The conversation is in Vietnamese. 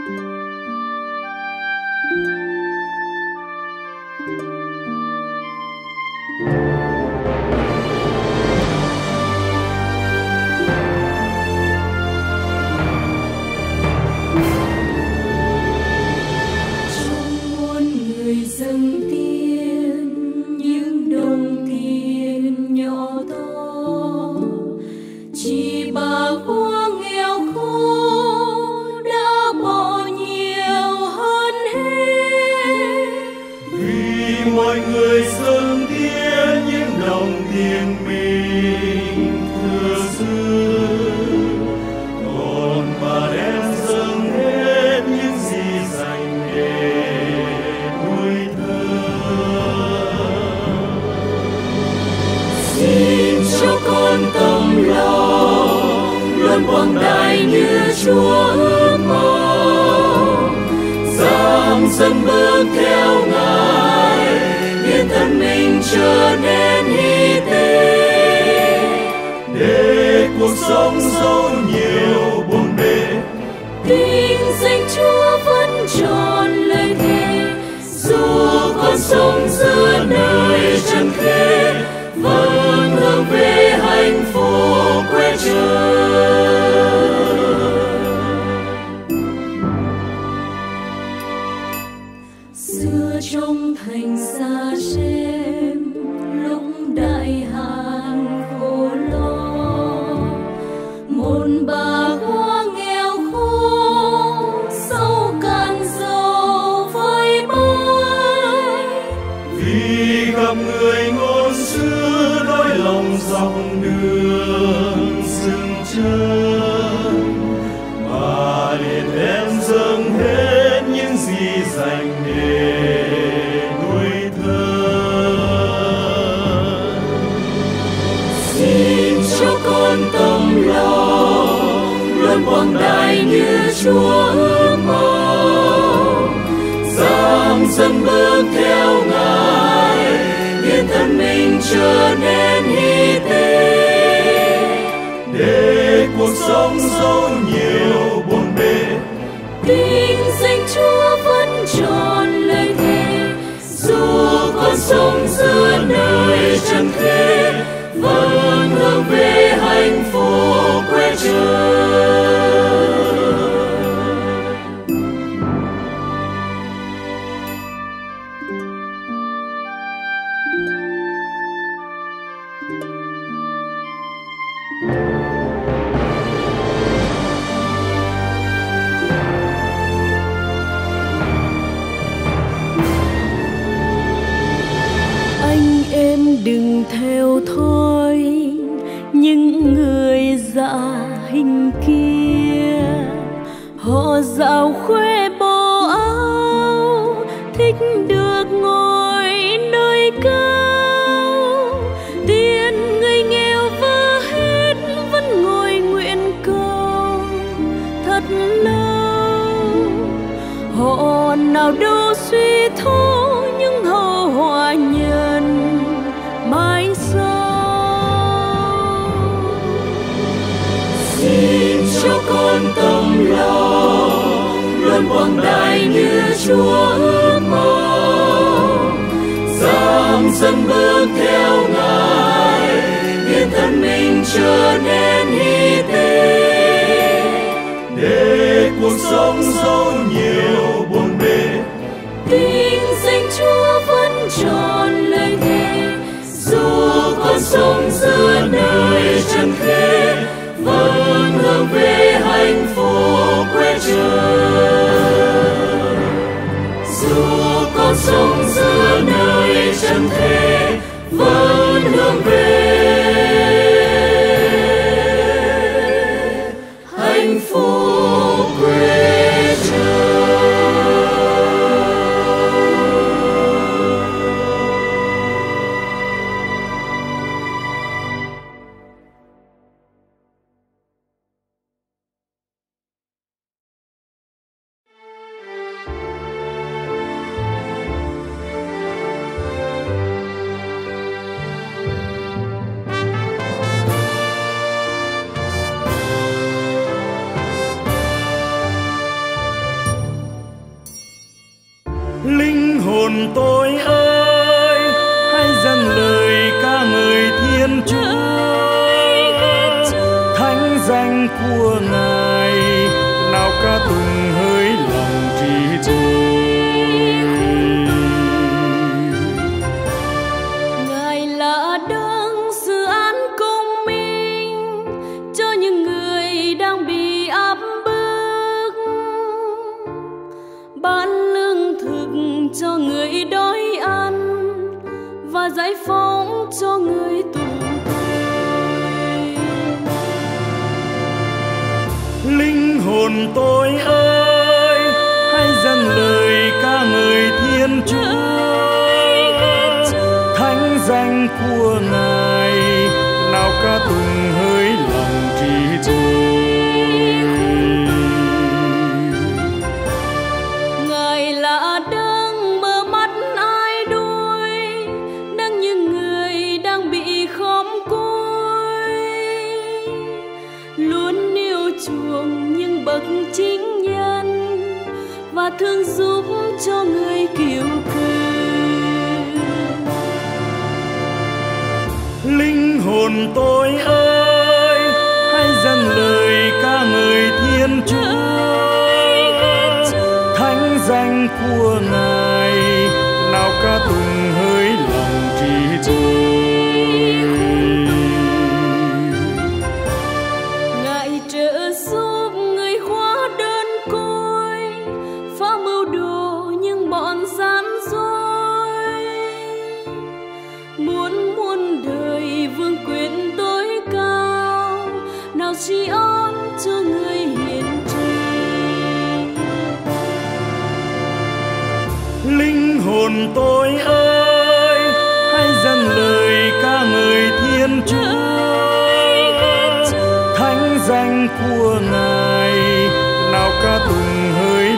Música luôn tâm lòng luôn quang đại như chúa ước mong. Dám dân bước theo ngài yên thân mình trở nên hiếu gặp người ngôn xưa, đôi lòng dọc đường dừng chân. Và để em dâng hết những gì dành để nuôi thân xin cho con tâm lòng luôn quảng đại như chúa ước mơ. trở nên hy tế để cuộc sống dẫu nhiều buồn bề. Tin danh chúa vẫn tròn lời thề. Dù con sống giữa nơi chẳng thế vẫn hướng về hạnh phúc. đừng theo thôi những người dạ hình kia. Họ dạo khoe bộ áo, thích được ngồi nơi cao. Tiền người nghèo vơ hết, vẫn ngồi nguyện cầu. Thật lâu, họ nào đâu suy thôi luôn tâm lo luôn quảng đại như chúa ước mong dám dân bước theo ngài khiến thân mình trở nên hy tế để cuộc sống dẫu nhiều buồn bề tình danh chúa vẫn tròn lời thề dù con sống giữa nơi chân thế tôi ơi hãy dâng lời ca ngợi thiên chúa. Thánh danh của ngài nào ca tùng và giải phóng cho người tù tội. linh hồn tôi ơi hãy dâng lời ca ngợi thiên chúa. Thánh danh của ngài nào ca tùng hơi lòng trí tôi hồn tôi ơi hãy dâng lời ca ngợi thiên chúa. Thánh danh của ngài linh hồn tôi ơi, hãy dâng lời ca ngợi thiên chúa. Thánh danh của ngài, nào ca tùng hơi